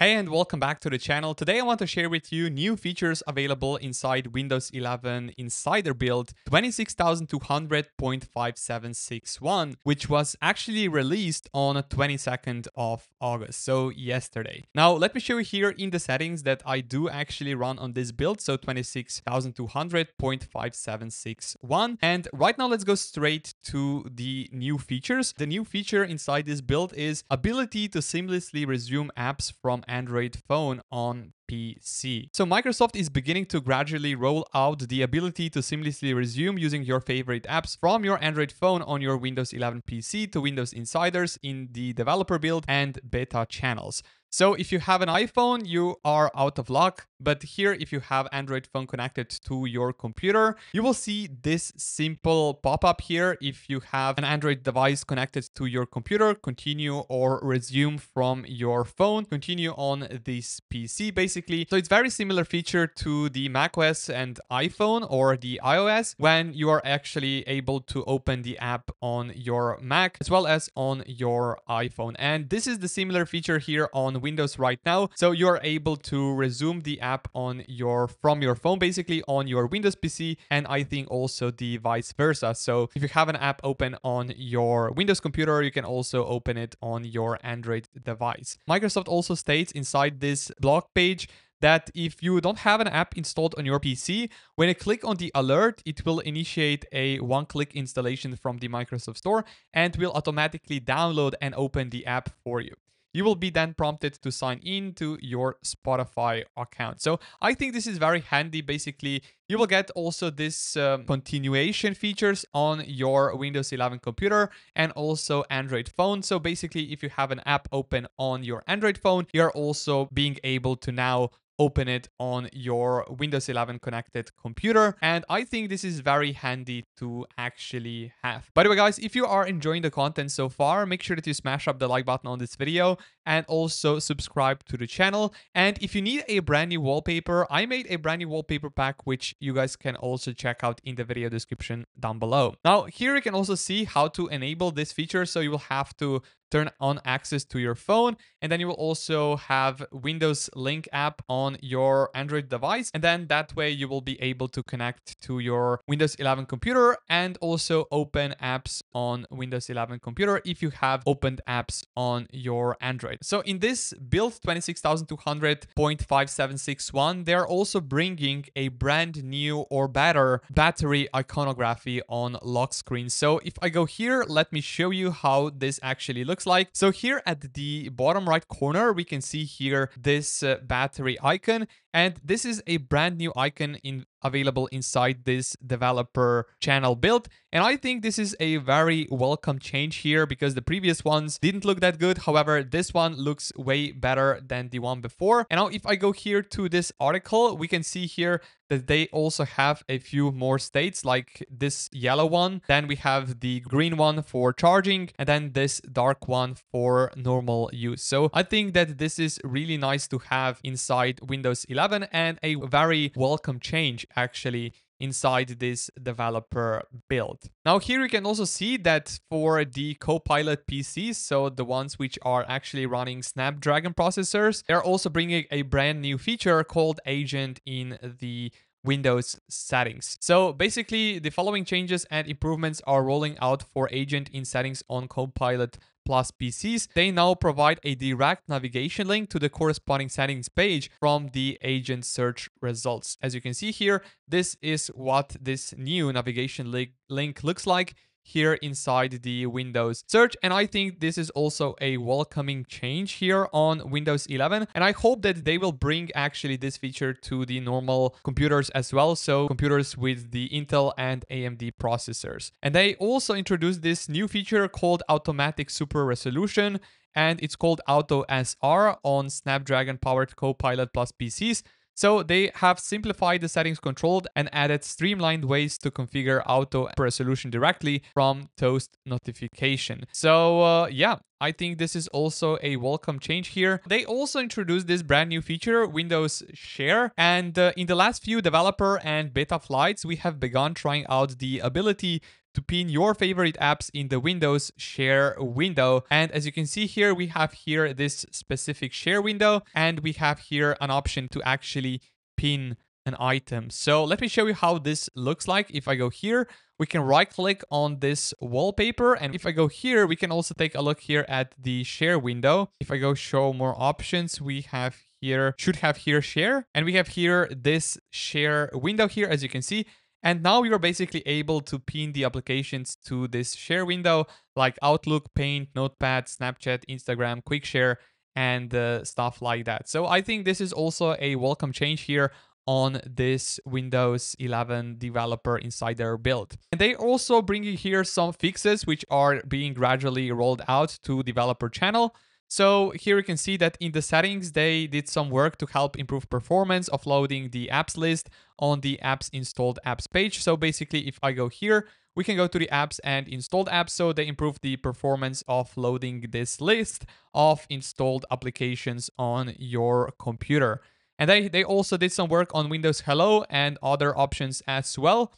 Hey and welcome back to the channel. Today I want to share with you new features available inside Windows 11 Insider build 26200.5761 which was actually released on 22nd of August, so yesterday. Now let me show you here in the settings that I do actually run on this build, so 26200.5761 and right now let's go straight to the new features. The new feature inside this build is ability to seamlessly resume apps from Android phone on PC. So Microsoft is beginning to gradually roll out the ability to seamlessly resume using your favorite apps from your Android phone on your Windows 11 PC to Windows Insiders in the developer build and beta channels. So if you have an iPhone, you are out of luck. But here, if you have Android phone connected to your computer, you will see this simple pop-up here. If you have an Android device connected to your computer, continue or resume from your phone, continue on this PC basically. So it's very similar feature to the macOS and iPhone or the iOS when you are actually able to open the app on your Mac as well as on your iPhone. And this is the similar feature here on Windows right now. So you're able to resume the app on your from your phone basically on your Windows PC and I think also the vice versa. So if you have an app open on your Windows computer, you can also open it on your Android device. Microsoft also states inside this blog page that if you don't have an app installed on your PC, when you click on the alert, it will initiate a one-click installation from the Microsoft Store and will automatically download and open the app for you you will be then prompted to sign in to your Spotify account. So I think this is very handy. Basically, you will get also this um, continuation features on your Windows 11 computer and also Android phone. So basically, if you have an app open on your Android phone, you're also being able to now open it on your Windows 11 connected computer. And I think this is very handy to actually have. By the way, guys, if you are enjoying the content so far, make sure that you smash up the like button on this video and also subscribe to the channel. And if you need a brand new wallpaper, I made a brand new wallpaper pack, which you guys can also check out in the video description down below. Now, here you can also see how to enable this feature. So you will have to turn on access to your phone. And then you will also have Windows Link app on your Android device. And then that way you will be able to connect to your Windows 11 computer and also open apps on Windows 11 computer if you have opened apps on your Android. So in this build 26200.5761, they're also bringing a brand new or better battery iconography on lock screen. So if I go here, let me show you how this actually looks looks like. So here at the bottom right corner, we can see here this uh, battery icon. And this is a brand new icon in available inside this developer channel build. And I think this is a very welcome change here because the previous ones didn't look that good. However, this one looks way better than the one before. And now if I go here to this article, we can see here that they also have a few more states like this yellow one. Then we have the green one for charging and then this dark one for normal use. So I think that this is really nice to have inside Windows 11 and a very welcome change actually inside this developer build. Now here you can also see that for the Copilot PCs, so the ones which are actually running Snapdragon processors, they're also bringing a brand new feature called Agent in the Windows settings. So basically the following changes and improvements are rolling out for Agent in settings on Copilot Plus PCs, they now provide a direct navigation link to the corresponding settings page from the agent search results. As you can see here, this is what this new navigation link, looks like here inside the Windows search. And I think this is also a welcoming change here on Windows 11. And I hope that they will bring actually this feature to the normal computers as well. So computers with the Intel and AMD processors. And they also introduced this new feature called automatic super resolution. And it's called Auto SR on Snapdragon powered Copilot Plus PCs. So they have simplified the settings controlled and added streamlined ways to configure auto resolution directly from Toast notification. So uh, yeah, I think this is also a welcome change here. They also introduced this brand new feature, Windows Share. And uh, in the last few developer and beta flights, we have begun trying out the ability to pin your favorite apps in the Windows share window. And as you can see here, we have here this specific share window and we have here an option to actually pin an item. So let me show you how this looks like. If I go here, we can right click on this wallpaper. And if I go here, we can also take a look here at the share window. If I go show more options, we have here, should have here share. And we have here this share window here, as you can see. And now you're basically able to pin the applications to this share window like Outlook, Paint, Notepad, Snapchat, Instagram, Quick Share, and uh, stuff like that. So I think this is also a welcome change here on this Windows 11 Developer Insider build. And they also bring you here some fixes which are being gradually rolled out to developer channel. So here you can see that in the settings, they did some work to help improve performance of loading the apps list on the apps installed apps page. So basically, if I go here, we can go to the apps and installed apps. So they improve the performance of loading this list of installed applications on your computer. And they, they also did some work on Windows Hello and other options as well.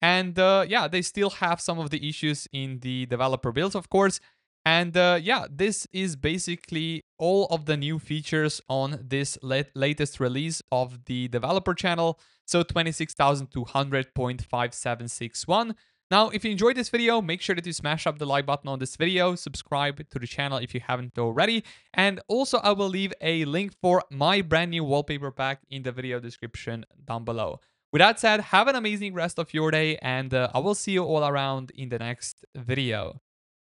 And uh, yeah, they still have some of the issues in the developer builds, of course. And uh, yeah, this is basically all of the new features on this latest release of the developer channel. So 26,200.5761. Now, if you enjoyed this video, make sure that you smash up the like button on this video, subscribe to the channel if you haven't already, and also I will leave a link for my brand new wallpaper pack in the video description down below. With that said, have an amazing rest of your day, and uh, I will see you all around in the next video.